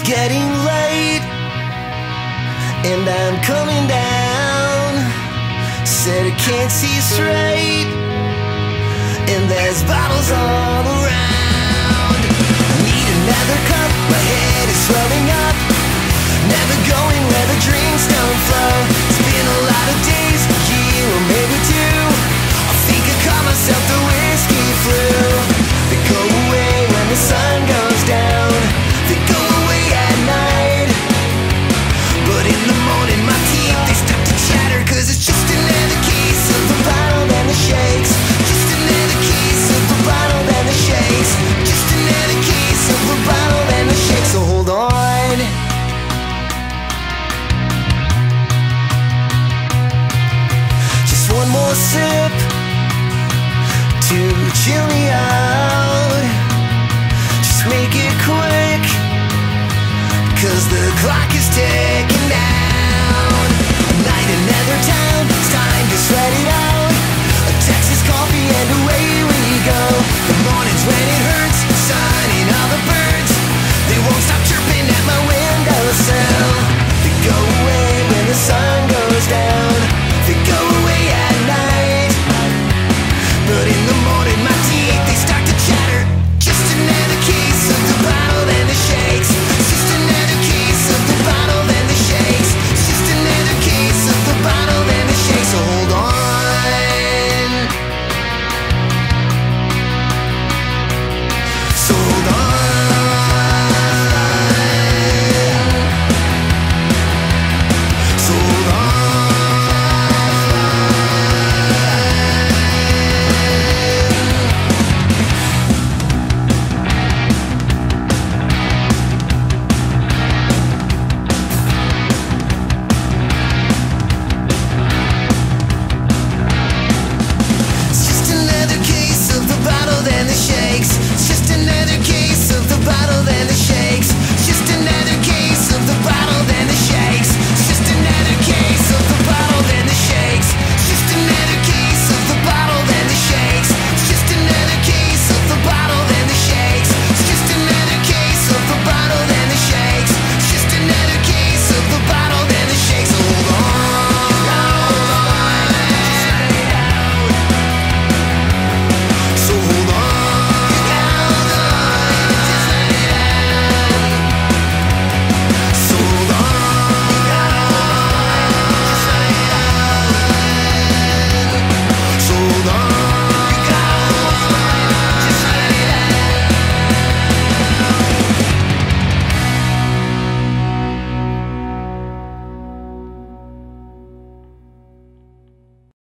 It's getting late, and I'm coming down. Said I can't see straight, and there's bottles all around. Need another cup, my head is swelling up. Never going where the drinks don't flow. Chill me out. Just make it quick, cause the clock is ticking now.